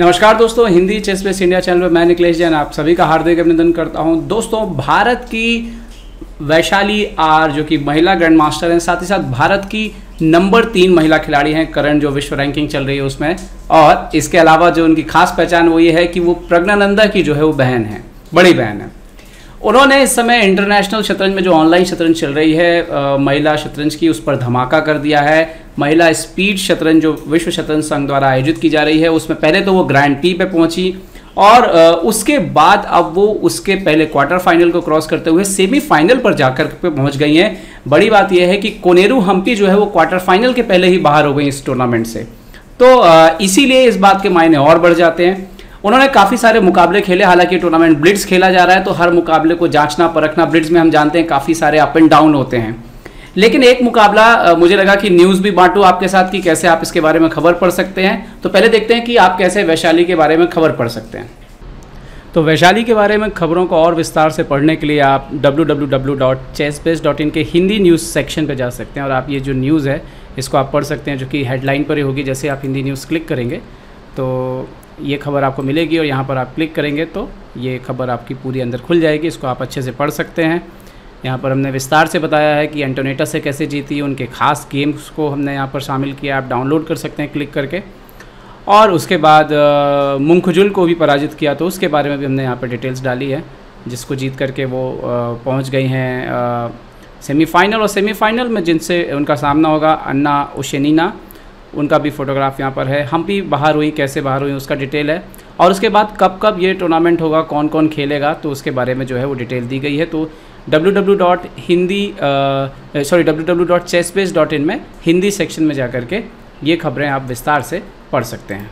नमस्कार दोस्तों, Hindi chess base India channel पर मैं निकलेश जैन, आप सभी का हार्दिक अभिनंदन करता हूँ। दोस्तों, भारत की वैशाली आर, जो कि महिला ग्रैंड मास्टर हैं, साथ ही साथ भारत की नंबर तीन महिला खिलाड़ी हैं करंट जो विश्व रैंकिंग चल रही है उसमें। और इसके अलावा जो उनकी खास पहचान वो ये है कि वो प्रज्ञानंदा की जो है वो बहन है, बड़ी बहन है। उन्होंने इस समय इंटरनेशनल शतरंज में जो ऑनलाइन शतरंज चल रही है महिला शतरंज की, उस पर धमाका कर दिया है। महिला स्पीड शतरंज, जो विश्व शतरंज संघ द्वारा आयोजित की जा रही है, उसमें पहले तो वो ग्रैंड पी पे पहुँची और उसके बाद अब वो उसके पहले क्वार्टर फाइनल को क्रॉस करते हुए सेमीफाइनल पर जाकर पे पहुँच गई हैं। बड़ी बात यह है कि कोनेरू हम्पी जो है वो क्वार्टर फाइनल के पहले ही बाहर हो गई इस टूर्नामेंट से। तो इसीलिए इस बात के मायने और बढ़ जाते हैं। उन्होंने काफ़ी सारे मुकाबले खेले, हालाँकि टूर्नामेंट ब्लिट्स खेला जा रहा है तो हर मुकाबले को जांचना, परखना, ब्लिट्स में हम जानते हैं काफ़ी सारे अप एंड डाउन होते हैं। लेकिन एक मुकाबला मुझे लगा कि न्यूज़ भी बांटू आपके साथ कि कैसे आप इसके बारे में खबर पढ़ सकते हैं। तो पहले देखते हैं कि आप कैसे वैशाली के बारे में खबर पढ़ सकते हैं। तो वैशाली के बारे में खबरों को और विस्तार से पढ़ने के लिए आप www.chessbase.in के हिंदी न्यूज़ सेक्शन पर जा सकते हैं। और आप ये जो न्यूज़ है, इसको आप पढ़ सकते हैं, जो कि हेडलाइन पर ही होगी, जैसे आप हिंदी न्यूज़ क्लिक करेंगे तो ये खबर आपको मिलेगी और यहाँ पर आप क्लिक करेंगे तो ये खबर आपकी पूरी अंदर खुल जाएगी। इसको आप अच्छे से पढ़ सकते हैं। यहाँ पर हमने विस्तार से बताया है कि एंटोनेटा से कैसे जीती उनके खास गेम्स को हमने यहाँ पर शामिल किया, आप डाउनलोड कर सकते हैं क्लिक करके। और उसके बाद मुंखजुल को भी पराजित किया तो उसके बारे में भी हमने यहाँ पर डिटेल्स डाली है, जिसको जीत करके वो पहुँच गई हैं सेमीफाइनल और सेमीफाइनल में जिनसे उनका सामना होगा, अन्ना उशेनीना उनका भी फोटोग्राफ यहाँ पर है। हम भी बाहर हुई, कैसे बाहर हुई, उसका डिटेल है। और उसके बाद कब कब ये टूर्नामेंट होगा कौन कौन खेलेगा तो उसके बारे में जो है वो डिटेल दी गई है। तो www.hindi सॉरी www.chessbase.in में हिंदी सेक्शन में जा के ये खबरें आप विस्तार से पढ़ सकते हैं।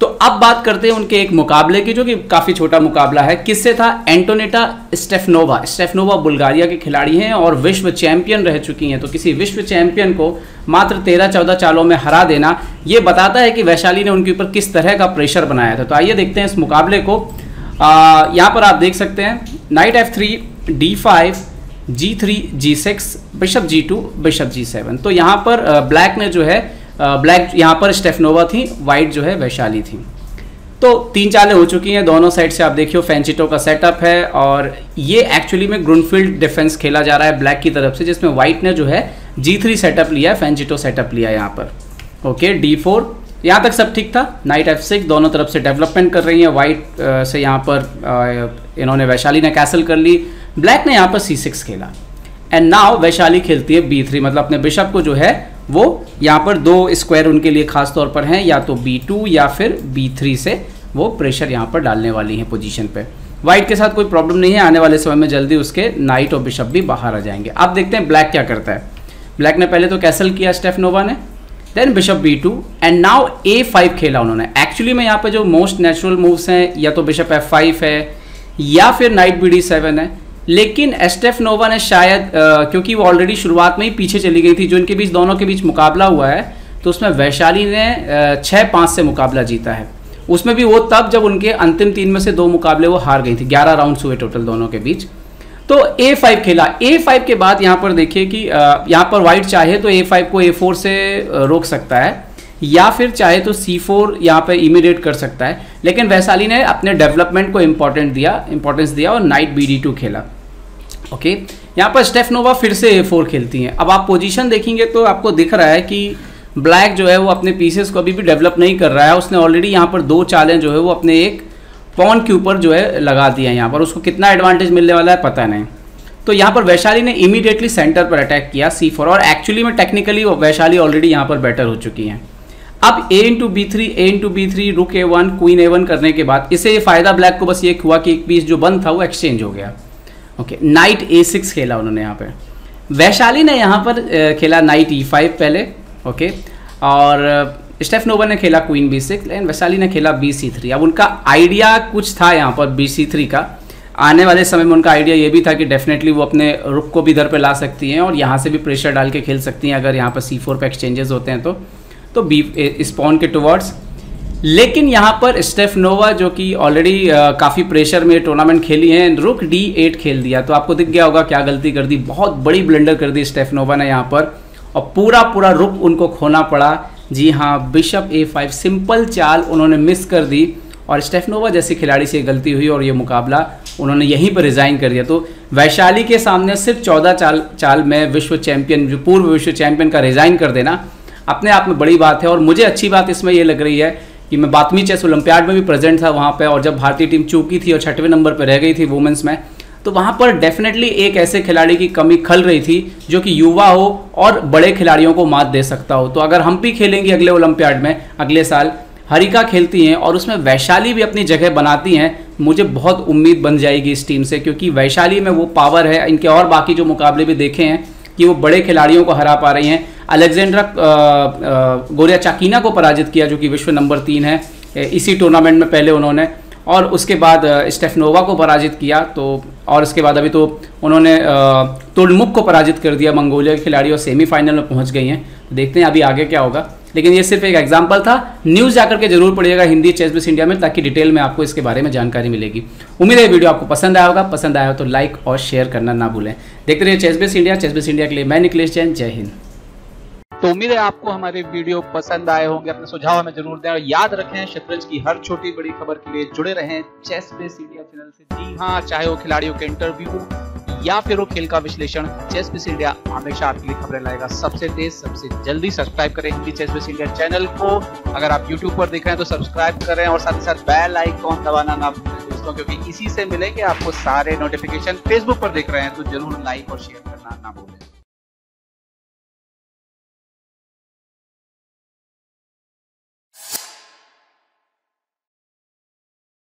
तो अब बात करते हैं उनके एक मुकाबले की, जो कि काफ़ी छोटा मुकाबला है। किससे था? एंटोनेटा स्टेफनोवा स्टेफनोवा बुल्गारिया के खिलाड़ी हैं और विश्व चैंपियन रह चुकी हैं। तो किसी विश्व चैंपियन को मात्र तेरह चौदह चालों में हरा देना। ये बताता है कि वैशाली ने उनके ऊपर किस तरह का प्रेशर बनाया था। तो आइए देखते हैं इस मुकाबले को। यहाँ पर आप देख सकते हैं knight f three d five g three g six bishop g two bishop g seven तो यहाँ पर ब्लैक ने जो है ब्लैक यहाँ पर स्टेफनोवा थी वाइट जो है वैशाली थी। तो तीन चालें हो चुकी हैं, दोनों साइड से आप देखियो फैंचिटो का सेटअप है और ये एक्चुअली में ग्रुनफील्ड डिफेंस खेला जा रहा है ब्लैक की तरफ़ से, जिसमें वाइट ने जो है जी थ्री सेटअप लिया फैंचिटो सेटअप लिया यहाँ पर। ओके डी फोर यहाँ तक सब ठीक था? नाइट एफ़ सिक्स दोनों तरफ़ से डेवलपमेंट कर रही है। वाइट से यहाँ पर इन्होंने वैशाली ने कैसल कर ली। ब्लैक ने यहाँ पर सी सिक्स खेला। एंड नाउ वैशाली खेलती है बी थ्री मतलब अपने बिशप को जो है, वो यहाँ पर दो स्क्वायर उनके लिए खास तौर पर हैं। या तो बी टू या फिर बी थ्री से वो प्रेशर यहाँ पर डालने वाली हैं पोजीशन पे। वाइट के साथ कोई प्रॉब्लम नहीं है। आने वाले समय में जल्दी उसके नाइट और बिशप भी बाहर आ जाएँगे। अब देखते हैं ब्लैक क्या करता है। ब्लैक ने पहले तो कैसल किया स्टेफनोवा ने then bishop b two and now a five खेला उन्होंने। एक्चुअली में यहाँ पे जो मोस्ट नेचुरल मूव्स हैं या तो बिशप एफ़ फाइव है या फिर नाइट बी डी सेवन है लेकिन एस्टेफ नोवा ने शायद uh, क्योंकि वो ऑलरेडी शुरुआत में ही पीछे चली गई थी जो इनके बीच दोनों के बीच मुकाबला हुआ है तो उसमें वैशाली ने छः पाँच से मुकाबला जीता है। उसमें भी वो तब जब उनके अंतिम तीन में से दो मुकाबले वो हार गई थी ग्यारह राउंड्स हुए टोटल दोनों के बीच। तो ए फाइव खेला। ए फाइव के बाद यहाँ पर देखिए कि यहाँ पर वाइट चाहे तो ए फाइव को ए फोर से रोक सकता है, या फिर चाहे तो सी फोर यहाँ पर इमीडिएट कर सकता है। लेकिन वैशाली ने अपने डेवलपमेंट को इम्पोर्टेंट दिया इंपॉर्टेंस दिया और नाइट बी डी टू खेला। ओके यहाँ पर स्टेफनोवा फिर से ए फोर खेलती हैं। अब आप पोजीशन देखेंगे तो आपको दिख रहा है कि ब्लैक जो है वो अपने पीसेस को अभी भी डेवलप नहीं कर रहा है। उसने ऑलरेडी यहाँ पर दो चालें जो है वो अपने एक पॉन के ऊपर जो है लगा दिया यहाँ पर। उसको कितना एडवांटेज मिलने वाला है पता नहीं। तो यहाँ पर वैशाली ने इमीडिएटली सेंटर पर अटैक किया सी फोर और एक्चुअली में टेक्निकली वैशाली ऑलरेडी यहाँ पर बेटर हो चुकी हैं। अब a into b three a into b three रुक a one queen a one करने के बाद, इससे ये फ़ायदा ब्लैक को बस ये हुआ कि एक पीस जो बंद था वो एक्सचेंज हो गया। ओके नाइट ए सिक्स खेला उन्होंने यहाँ पर वैशाली ने यहाँ पर खेला नाइट ई फाइव पहले। ओके और स्टेफ नोवा ने खेला क्वीन बी सिक्स, लेकिन वैशाली ने खेला बी सी थ्री। अब उनका आइडिया कुछ था यहाँ पर बी सी थ्री का। आने वाले समय में उनका आइडिया ये भी था कि डेफिनेटली वो अपने रुख को भी इधर पे ला सकती हैं और यहाँ से भी प्रेशर डाल के खेल सकती हैं अगर यहाँ पर सी फोर पर एक्सचेंजेस होते हैं तो। तो बी स्पॉन के टुवर्ड्स लेकिन यहाँ पर स्टेफ नोवा जो कि ऑलरेडी काफ़ी प्रेशर में टूर्नामेंट खेली हैं रुक डी एट खेल दिया। तो आपको दिख गया होगा क्या गलती कर दी, बहुत बड़ी ब्लेंडर कर दी स्टेफ नोवा ने यहाँ पर। और पूरा पूरा रुक उनको खोना पड़ा। जी हाँ बिशप ए फाइव सिंपल चाल उन्होंने मिस कर दी और स्टेफनोवा जैसे खिलाड़ी से गलती हुई और ये मुकाबला उन्होंने यहीं पर रिज़ाइन कर दिया। तो वैशाली के सामने सिर्फ़ चौदह चाल चाल में विश्व चैंपियन जो पूर्व विश्व चैंपियन का रिज़ाइन कर देना अपने आप में बड़ी बात है और मुझे अच्छी बात इसमें यह लग रही है कि मैं बातमी चेस ओलंपियाड में भी प्रेजेंट था वहाँ पर और जब भारतीय टीम चूकी थी और छठवें नंबर पर रह गई थी वुमेंस में तो वहाँ पर डेफिनेटली एक ऐसे खिलाड़ी की कमी खल रही थी जो कि युवा हो और बड़े खिलाड़ियों को मात दे सकता हो। तो अगर हम भी खेलेंगे अगले ओलंपियाड में, अगले साल, हरिका खेलती हैं और उसमें वैशाली भी अपनी जगह बनाती हैं, मुझे बहुत उम्मीद बन जाएगी इस टीम से, क्योंकि वैशाली में वो पावर है, इनके और बाकी जो मुकाबले भी देखे हैं कि वो बड़े खिलाड़ियों को हरा पा रही हैं। अलेक्जेंड्रा गोरिया चाकीना को पराजित किया, जो कि विश्व नंबर तीन है इसी टूर्नामेंट में पहले उन्होंने। और उसके बाद स्टेफनोवा को पराजित किया तो और उसके बाद अभी तो उन्होंने तुलमुख को पराजित कर दिया। मंगोलिया के खिलाड़ी और सेमीफाइनल में पहुँच गई हैं। तो देखते हैं अभी आगे क्या होगा। लेकिन ये सिर्फ़ एक एग्ज़ाम्पल था। न्यूज़ जाकर के ज़रूर पड़िएगा हिंदी चेस बिस इंडिया में, ताकि डिटेल में आपको इसके बारे में जानकारी मिलेगी। उम्मीद है वीडियो आपको पसंद आया होगा। पसंद आया हो तो लाइक और शेयर करना ना भूलें। देखते रहिए चेस बिस इंडिया चेस बिस इंडिया के लिए मैं निकलेश जैन। जय हिंद। तो उम्मीद है आपको हमारे वीडियो पसंद आए होंगे, अपने सुझाव हमें ज़रूर दें और याद रखें, शतरंज की हर छोटी बड़ी खबर के लिए जुड़े रहें चेस बेस इंडिया चैनल से। जी हाँ चाहे वो खिलाड़ियों के इंटरव्यू या फिर वो खेल का विश्लेषण, चेस बेस इंडिया हमेशा आपके लिए खबरें लाएगा। सबसे तेज, सबसे जल्दी सब्सक्राइब करें Hindi chess base India channel को। अगर आप यूट्यूब पर देख रहे हैं तो सब्सक्राइब करें और साथ ही साथ बेल आइकॉन दबाना ना भूलें दोस्तों, क्योंकि इसी से मिलेंगे आपको सारे नोटिफिकेशन फेसबुक पर देख रहे हैं तो ज़रूर लाइक और शेयर करना ना भूलें।